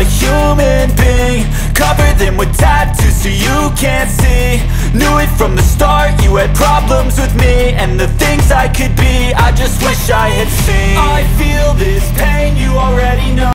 a human being. Cover them with tattoos so you can't see. Knew it from the start, you had problems with me. And the things I could be, I just wish I had seen. I feel this